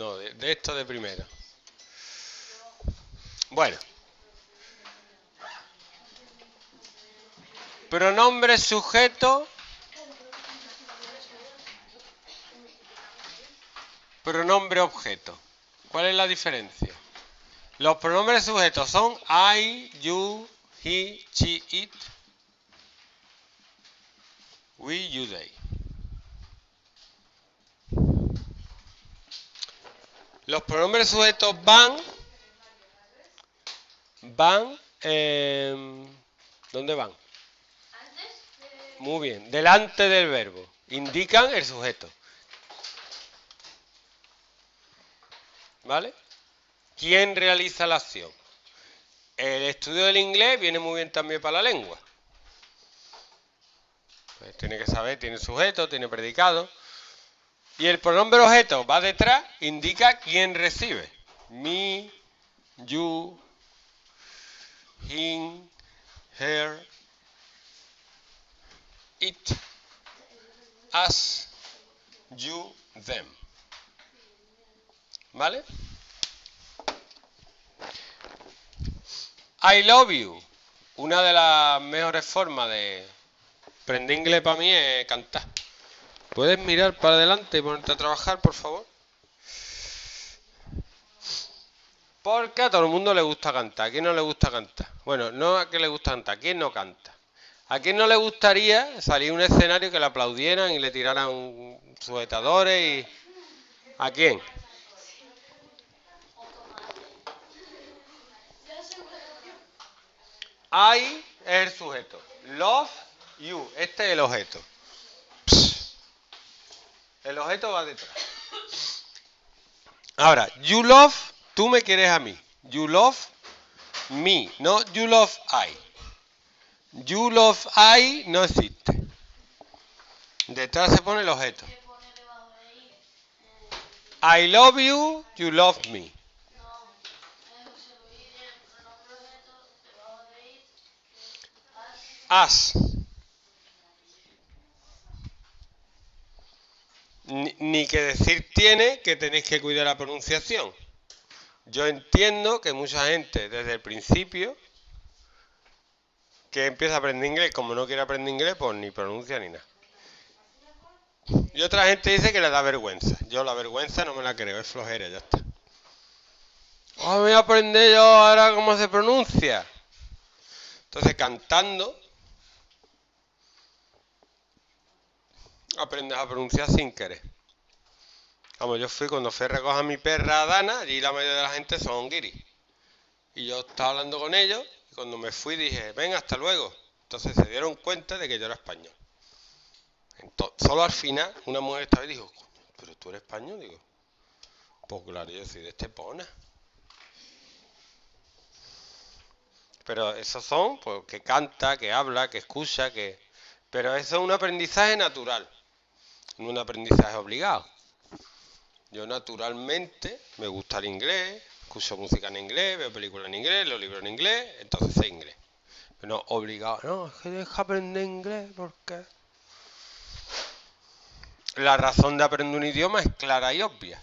No, de, de esto de primero. Bueno. Pronombre sujeto. Pronombre objeto. ¿Cuál es la diferencia? Los pronombres sujetos son I, you, he, she, it, we, you, they. Los pronombres sujetos van, van, em, ¿dónde van? Muy bien, delante del verbo. Indican el sujeto. ¿Vale? ¿Quién realiza la acción? El estudio del inglés viene muy bien también para la lengua. Pues tiene que saber, tiene sujeto, tiene predicado. Y el pronombre objeto va detrás, indica quién recibe. Me, you, him, her, it, us, you, them. ¿Vale? I love you. Una de las mejores formas de aprender inglés para mí es cantar. ¿Puedes mirar para adelante y ponerte a trabajar, por favor? Porque a todo el mundo le gusta cantar. ¿A quién no le gusta cantar? Bueno, no a quién le gusta cantar, ¿a quién no canta? ¿A quién no le gustaría salir a un escenario que le aplaudieran y le tiraran sujetadores y... ¿A quién? I es el sujeto. Love you. Este es el objeto. El objeto va detrás. Ahora, you love, tú me quieres a mí. You love me, no you love I. You love I no existe. Detrás se pone el objeto. I love you, you love me. As. Ni, que decir tiene que tenéis que cuidar la pronunciación. Yo entiendo que mucha gente desde el principio que empieza a aprender inglés, como no quiere aprender inglés, pues ni pronuncia ni nada. Y otra gente dice que le da vergüenza. Yo la vergüenza no me la creo, es flojera, ya está. Oh, voy a aprender yo ahora cómo se pronuncia. Entonces, cantando, aprendes a pronunciar sin querer. Vamos, yo fui cuando fui a recoger a mi perra Dana, allí la mayoría de la gente son guiris. Y yo estaba hablando con ellos, y cuando me fui dije, venga, hasta luego. Entonces se dieron cuenta de que yo era español. Entonces, solo al final, una mujer estaba y dijo, ¿pero tú eres español? Digo, pues claro, yo soy de Estepona. Pero esos son, pues, que canta, que habla, que escucha, que... Pero eso es un aprendizaje natural, no un aprendizaje obligado. Yo naturalmente me gusta el inglés, escucho música en inglés, veo películas en inglés, leo libros en inglés, entonces sé inglés. Pero no obligado, no, es que deja aprender inglés porque... La razón de aprender un idioma es clara y obvia.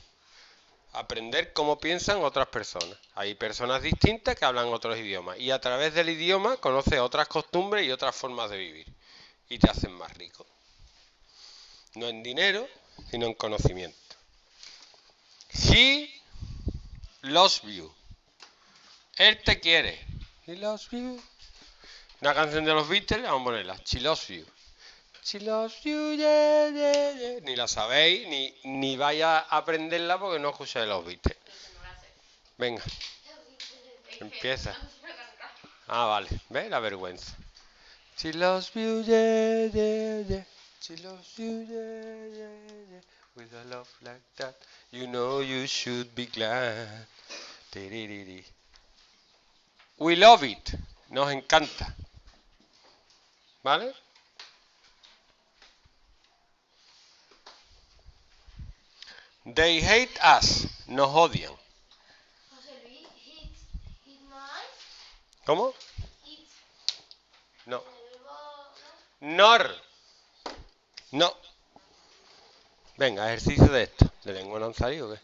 Aprender cómo piensan otras personas. Hay personas distintas que hablan otros idiomas y a través del idioma conoces otras costumbres y otras formas de vivir y te hacen más rico. No en dinero, sino en conocimiento. He loves you. Él te quiere. He loves you. Una canción de los Beatles, vamos a ponerla. She loves you. She loves you, yeah, yeah, yeah. Ni la sabéis, ni, ni vaya a aprenderla porque no escucháis los Beatles. Venga, empieza. Ah, vale. ¿Ves? La vergüenza. She loves you, yeah, yeah, yeah. She loves you, yeah, yeah, yeah. With a love like that, you know you should be glad. We love it. Nos encanta. ¿Vale? They hate us. Nos odian. ¿Cómo? No. Nor. No. Venga, ejercicio de esto. ¿De lengua no han o qué?